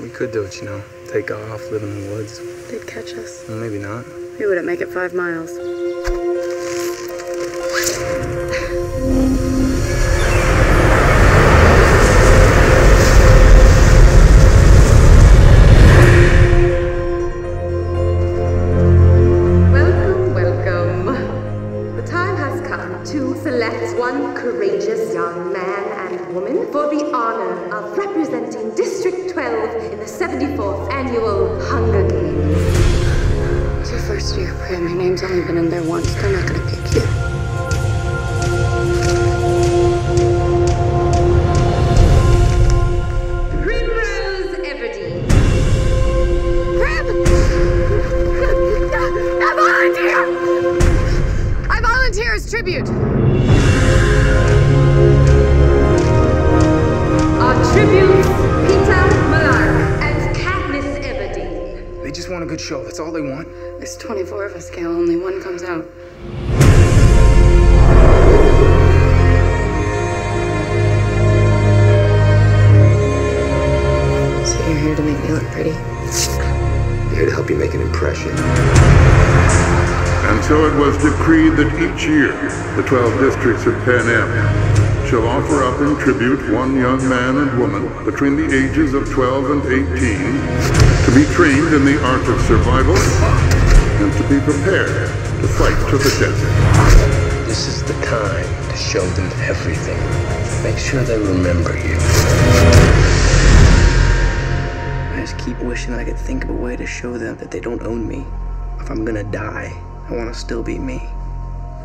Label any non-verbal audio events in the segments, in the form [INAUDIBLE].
We could do it, you know. Take off, live in the woods. They'd catch us. Well, maybe not. We wouldn't make it five miles. Welcome, welcome. The time has come to select one courageous young man and woman for the honor of Annual Hunger Games. It's your first year, Prim. Your name's only been in there once. They're not gonna pick you. Primrose Everdeen. Prim! [LAUGHS] I volunteer! I volunteer as tribute. Just want a good show. That's all they want. There's 24 of us, Gale. Only one comes out. So you're here to make me look pretty? I'm Here to help you make an impression. And so it was decreed that each year the 12 districts of Panem shall offer up in tribute one young man and woman between the ages of 12 and 18 to be trained in the art of survival and to be prepared to fight to the death. This is the time to show them everything. Make sure they remember you. I just keep wishing that I could think of a way to show them that they don't own me. If I'm gonna die, I wanna still be me.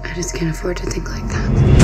I just can't afford to think like that.